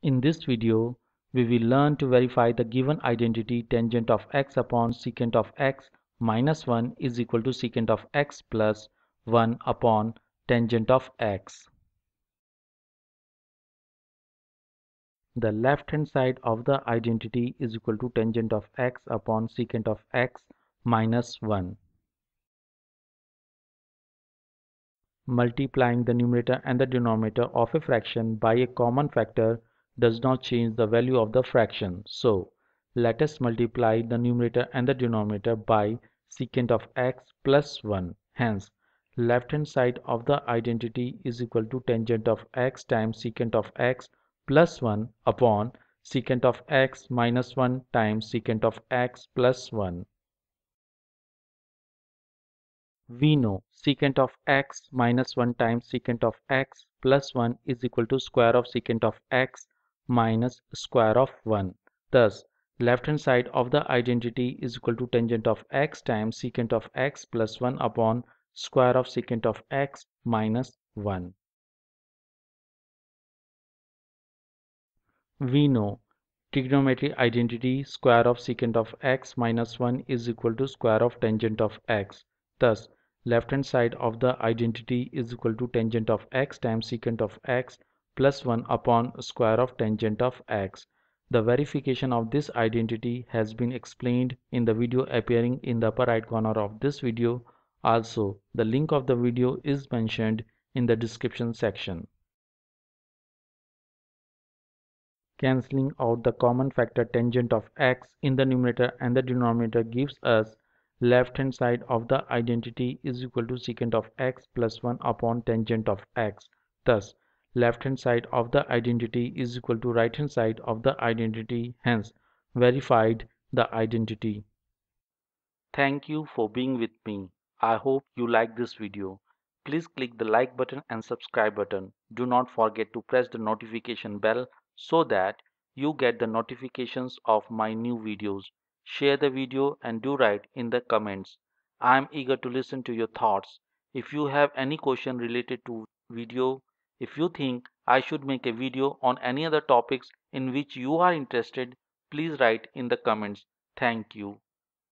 In this video, we will learn to verify the given identity tangent of x upon secant of x minus 1 is equal to secant of x plus 1 upon tangent of x. The left hand side of the identity is equal to tangent of x upon secant of x minus 1. Multiplying the numerator and the denominator of a fraction by a common factor does not change the value of the fraction. So, let us multiply the numerator and the denominator by secant of x plus 1. Hence, left hand side of the identity is equal to tangent of x times secant of x plus 1 upon secant of x minus 1 times secant of x plus 1. We know secant of x minus 1 times secant of x plus 1 is equal to square of secant of x minus square of 1. Thus, left hand side of the identity is equal to tangent of x times secant of x plus 1 upon square of secant of x minus 1. We know trigonometry identity square of secant of x minus 1 is equal to square of tangent of x. Thus, left hand side of the identity is equal to tangent of x times secant of x plus 1 upon square of tangent of x. The verification of this identity has been explained in the video appearing in the upper right corner of this video. Also, the link of the video is mentioned in the description section. Cancelling out the common factor tangent of x in the numerator and the denominator gives us left hand side of the identity is equal to secant of x plus 1 upon tangent of x. Thus, left hand side of the identity is equal to right hand side of the identity hence verified the identity. Thank you for being with me. I hope you like this video. Please click the like button and subscribe button. Do not forget to press the notification bell so that you get the notifications of my new videos share the video and do write in the comments. I am eager to listen to your thoughts. If you have any question related to video, if you think I should make a video on any other topics in which you are interested, please write in the comments. Thank you.